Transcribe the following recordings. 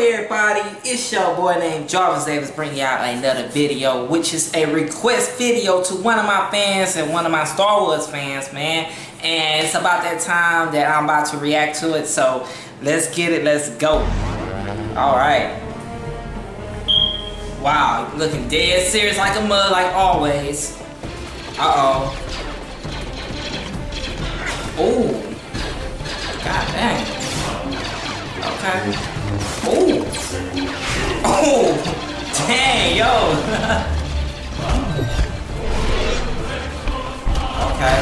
everybody it's your boy named Jarvis Davis bringing out another video which is a request video to one of my fans and one of my Star Wars fans man. And it's about that time that I'm about to react to it so let's get it let's go. All right. Wow looking dead serious like a mud like always. Uh-oh. Oh god dang okay Oh! Oh! Dang, yo! okay.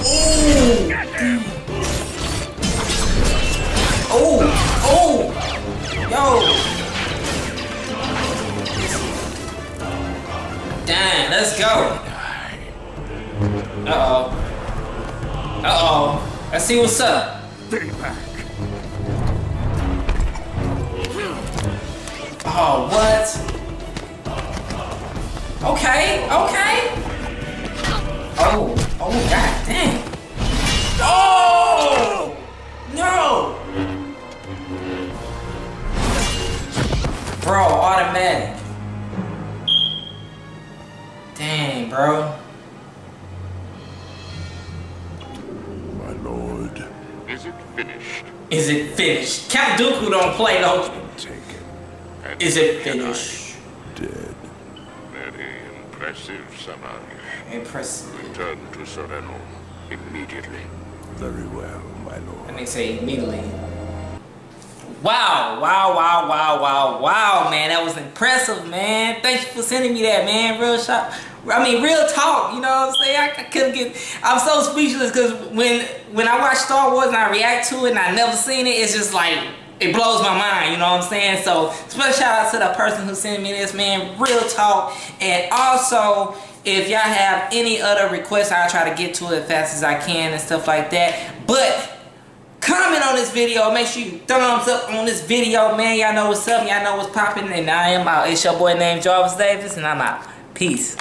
Oh! Oh! Oh! Yo! Dang, let's go! Uh-oh. Uh-oh. Let's see what's up. Stay back. Oh, what? Okay, okay. Oh, oh, god dang. Oh! No! Bro, automatic. Dang, bro. Is it finished? Is it finished? Count Dooku don't play no. Is it finished? Dead. Very impressive, Savage. Impressive. Return to Serenno immediately. Very well, my lord. Let me say immediately. Wow, wow, wow, wow, wow, wow, man. That was impressive, man. Thank you for sending me that, man. Real shot. I mean, real talk, you know what I'm saying? I, I couldn't get, I'm so speechless because when, when I watch Star Wars and I react to it and I never seen it, it's just like, it blows my mind, you know what I'm saying? So, special shout out to the person who sent me this, man. Real talk. And also, if y'all have any other requests, I'll try to get to it as fast as I can and stuff like that. But, comment on this video. Make sure you thumbs up on this video, man. Y'all know what's up. Y'all know what's popping. And I am out. It's your boy named Jarvis Davis, and I'm out. Peace.